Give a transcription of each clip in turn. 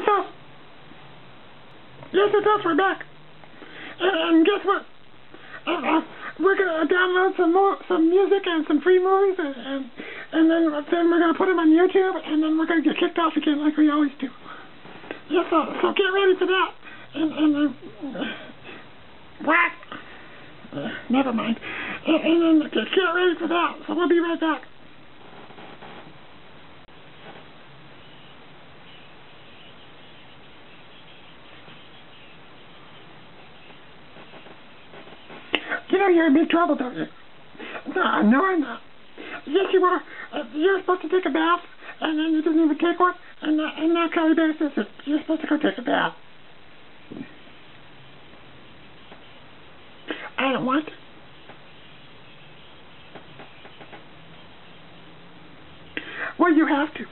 What's up? Yes, it's us. We're back. And, guess what? Uh, uh, we're gonna download some more, some music and some free movies, and and, and then then we're gonna put them on YouTube, and then we're gonna get kicked off again like we always do. Yes, so, so get ready for that. And and uh, what? Uh, never mind. And, and then get ready for that. So we'll be right back. You know you're in big trouble, don't you? No, no, I'm not. Yes, you are. You're supposed to take a bath, and then you didn't even take one, and, uh, and now Kelly Bear says that you're supposed to go take a bath. I don't want to. Well, you have to.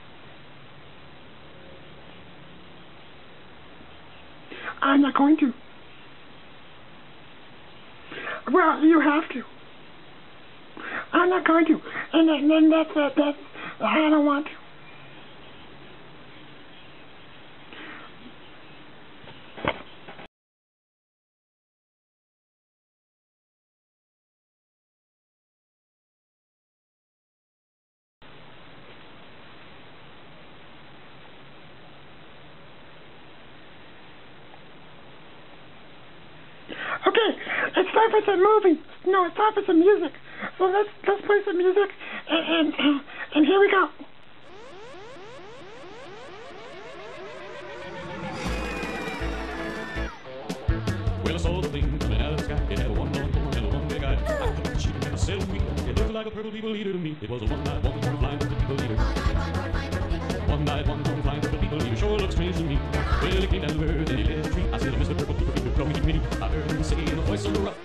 I'm not going to. Well, you have to. I'm not going to. And then, then that's, that, that's, I don't want to. Okay, it's time for some movie. No, it's time for some music. So let's let's play some music, and and, and here we go. Well, I saw the thing coming out of the sky. It had a one long horn and a one big eye. I couldn't shoot it, I said, "Wee." It looked like a purple people eater to me. It was a one night, one horn flying purple people eater. One night, one horn flying purple people eater. Sure looks strange to me. Well, he came down to earth and he led a tree. I said, "Mr. Purple People, come and me." I heard a so rough.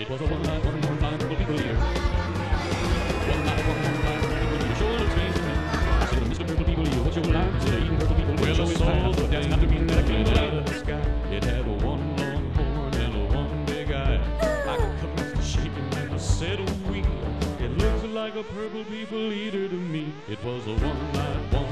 It was a one night, one horn flying purple people eater. One night, one horn flying purple people eater. Sure looks strange to me. I said, "Mr. Purple People, Eater, what's your line?" Said, "Eating purple people." Well, I saw the thing after being that came out of the sky. It had a one long horn and a one big eye. I commenced shaking and I said, "Oh, we." It looks like a purple people eater to me. It was a one night, one